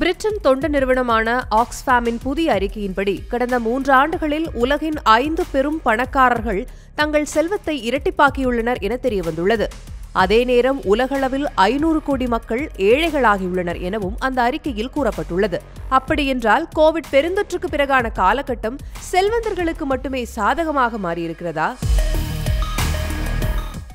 Britain தொண்டு நிறுவனமான ஆக்ஸ்ஃபாமின் புதிய அறிக்கையின்படி கடந்த மூன்று ஆண்டுகளில் உலகின் ஐந்து பெரும் பணக்காரர்கள் தங்கள் செல்வத்தை இரட்டிப்பாக்கியுள்ளனர் என தெரியவந்துள்ளது. அதே நேரம் உலகளவில் ஐநூறு கோடி மக்கள் ஏழைகளாகியுள்ளனர் எனவும் அந்த அறிக்கையில் கூறப்பட்டுள்ளது. அப்படியென்றால் கோவிட் பெருந்தொற்றுக்கு பிறகான காலகட்டம் செல்வந்தர்களுக்கு மட்டுமே சாதகமாக மாறியிருக்கிறதா?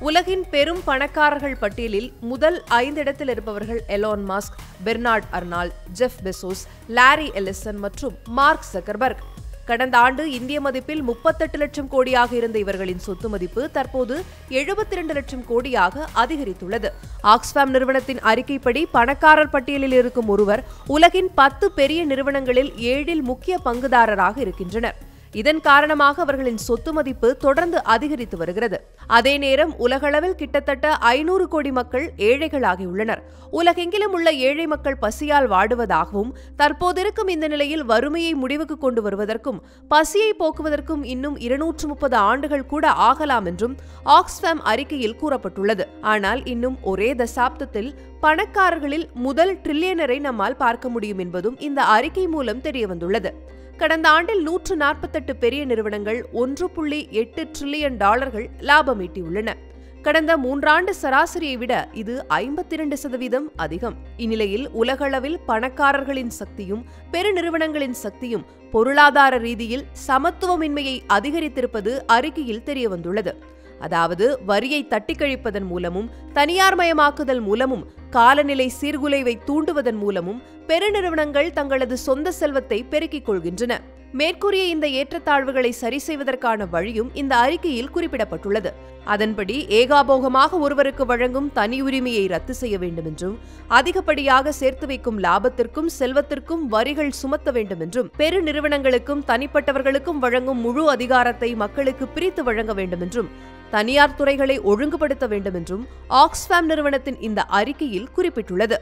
உலகின் பெரும் பணக்காரர்கள் பட்டியலில் முதல் ஐந்து இடத்தில் இருப்பவர்கள் Elon Musk Bernard Arnault Jeff Bezos Larry Ellison மற்றும் மார்க் சக்கர்பர்க் கடந்த ஆண்டு இந்திய மதிப்பில் முப்பத்தெட்டு லட்சம் கோடியாக இருந்த இவர்களின் சொத்து மதிப்பு தற்போது எழுபத்தி இரண்டு லட்சம் கோடியாக அதிகரித்துள்ளது. ஆக்ஸ்ஃபாம் நிறுவனத்தின் அறிக்கைப்படி பணக்காரர் பட்டியலில் இருக்கும் ஒருவர் உலகின் பத்து பெரிய நிறுவனங்களில் ஏழில் முக்கிய பங்குதாரராக இருக்கின்றனர். இதன் காரணமாக அவர்களின் சொத்து மதிப்பு தொடர்ந்து அதிகரித்து வருகிறது. அதே நேரம் உலகளவில் கிட்டத்தட்ட ஐநூறு கோடி மக்கள் ஏழைகளாகியுள்ளனர் உலகெங்கிலும் உள்ள ஏழை மக்கள் பசியால் வாடுவதாகவும் தற்போதிருக்கும் இந்த நிலையில் வறுமையை முடிவுக்கு கொண்டு வருவதற்கும் பசியை போக்குவதற்கும் இன்னும் இருநூற்று முப்பது ஆண்டுகள் கூட ஆகலாம் என்றும் ஆக்ஸ்ஃபேம் அறிக்கையில் கூறப்பட்டுள்ளது. ஆனால் இன்னும் ஒரே தசாப்தத்தில் பணக்காரர்களில் முதல் ட்ரில்லியனரை நம்மால் பார்க்க முடியும் என்பதும் இந்த அறிக்கை மூலம் தெரியவந்துள்ளது. கடந்த ஆண்டில் நூற்று நாற்பத்தெட்டு பெரிய நிறுவனங்கள் ஒன்று புள்ளி எட்டு ட்ரில்லியன் டாலர்கள் லாபம் ஈட்டியுள்ளன. கடந்த மூன்றாண்டு சராசரியை விட இது ஐம்பத்தி இரண்டு சதவீதம் அதிகம். இந்நிலையில் உலகளவில் பணக்காரர்களின் சக்தியும் பெருநிறுவனங்களின் சக்தியும் பொருளாதார ரீதியில் சமத்துவமின்மையை அதிகரித்திருப்பது அறிக்கையில் தெரியவந்துள்ளது. அதாவது வரியை தட்டி கழிப்பதன் மூலமும் தனியார்மயமாக்குதல் மூலமும் காலநிலை சீர்குலைவை தூண்டுவதன் மூலமும் பெருநிறுவனங்கள் தங்களது சொந்த செல்வத்தை பெருக்கிக் கொள்கின்றன. மேற்கூறிய இந்த ஏற்றத்தாழ்வுகளை சரி செய்வதற்கான வழியும் இந்த அறிக்கையில் குறிப்பிடப்பட்டுள்ளது. அதன்படி ஏகாபோகமாக ஒருவருக்கு வழங்கும் தனி உரிமையை ரத்து செய்ய வேண்டும் என்றும் அதிகப்படியாக சேர்த்து வைக்கும் லாபத்திற்கும் செல்வத்திற்கும் வரிகள் சுமத்த வேண்டும் என்றும் பெருநிறுவனங்களுக்கும் தனிப்பட்டவர்களுக்கும் வழங்கும் முழு அதிகாரத்தை மக்களுக்கு பிரித்து வழங்க வேண்டும் என்றும் தனியார் துறைகளை ஒழுங்குபடுத்த வேண்டும் என்றும் ஆக்ஸ்ஃபேம் நிறுவனத்தின் இந்த அறிக்கையில் குறிப்பிட்டுள்ளது.